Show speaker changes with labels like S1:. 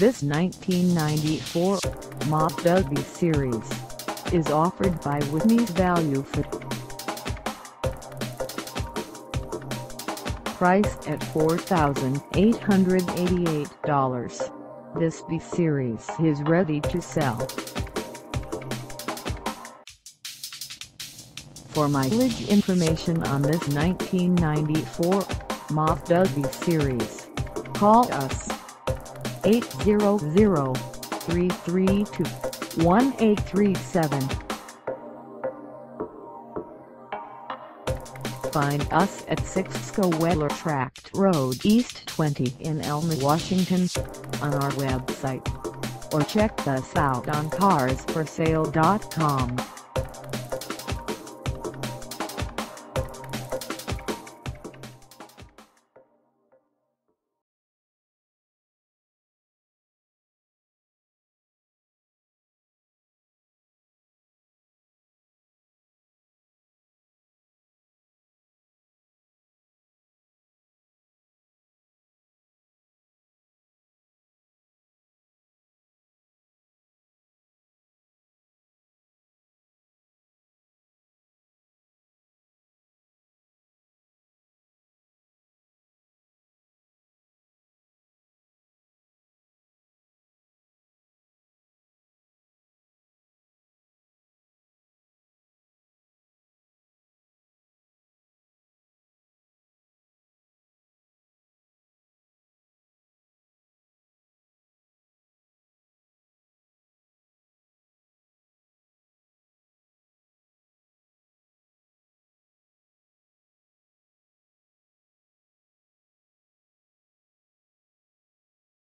S1: This 1994 Mazda B Series is offered by Whitney's Value Ford. Priced at $4,888, this B Series is ready to sell. For mileage information on this 1994 Mazda B Series, call us 800-332-1837. Find us at 6 Schouweler Tract Road East 20 in Elma, Washington, on our website, or check us out on carsforsale.com.